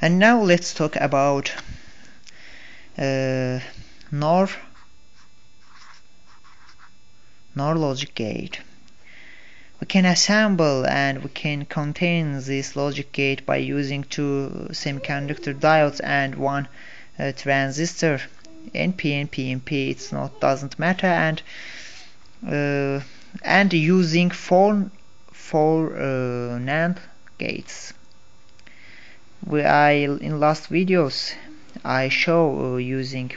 and now let's talk about uh, NOR NOR logic gate. We can assemble and we can contain this logic gate by using two semiconductor diodes and one uh, transistor NPN PNP it's not doesn't matter. And uh, and using four four uh, NAND gates I in last videos I show uh, using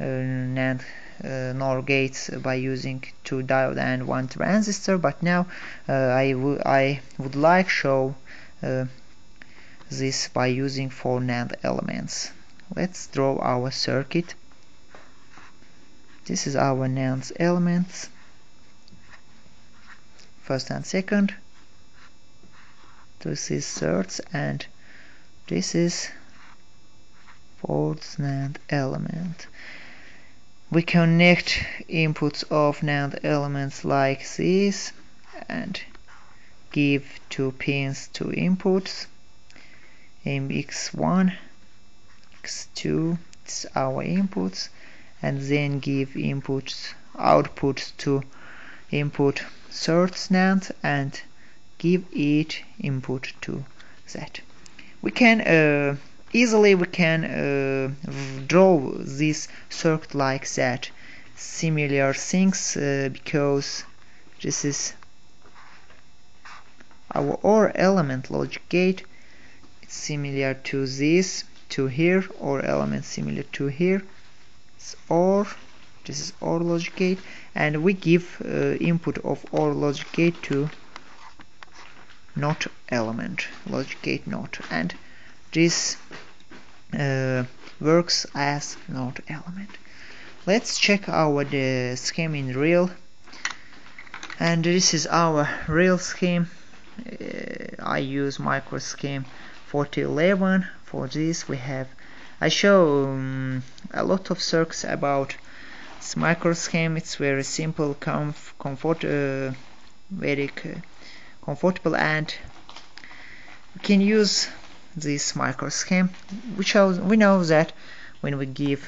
uh, NAND uh, NOR gates by using two diode and one transistor but now uh, I, I would like show uh, this by using four NAND elements. Let's draw our circuit. This is our NAND elements. First and second. This is third and this is fourth NAND element. We connect inputs of NAND elements like this and give two pins to inputs. Mx1 x2 is our inputs and then give inputs outputs to input third NAND and give each input to that we can uh, easily we can uh, draw this circuit like that. Similar things uh, because this is our OR element logic gate. It's similar to this to here OR element similar to here. It's OR this is OR logic gate. And we give uh, input of OR logic gate to NOT element logic gate NOT and this uh, works as NOT element. Let's check our the scheme in real and this is our real scheme. Uh, I use micro scheme 4011 for this. We have I show um, a lot of circuits about this micro scheme it's very simple comf comfort uh, very comfortable and we can use this micro scheme which we know that when we give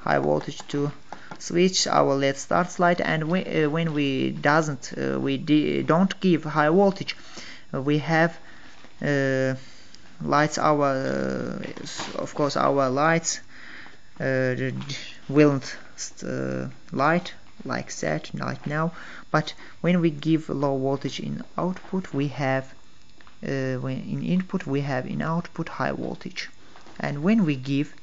high voltage to switch our LED starts light and we, uh, when we doesn't uh, we don't give high voltage uh, we have uh, lights our uh, of course our lights uh, won't light like that like now. But when we give low voltage in output we have uh, when in input we have in output high voltage. And when we give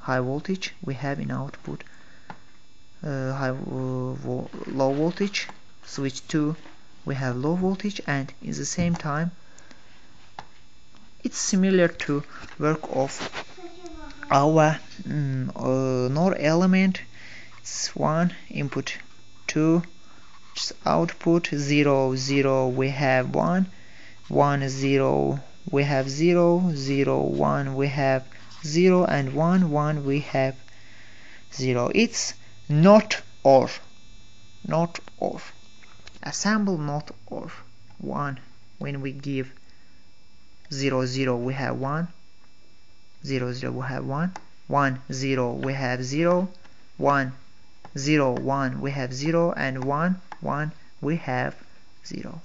high voltage we have in output uh, high vo low voltage switch 2 we have low voltage and in the same time it's similar to work of our mm, uh, NOR element one input 2 output 0 0 we have 1 1 0 we have 0 0 1 we have 0 and 1 1 we have 0 it's not or not or. Assemble not or. 1 when we give 0 0 we have 1 0 0 we have 1 1 0 we have 0 1 0 1 we have 0 and 1 1 we have 0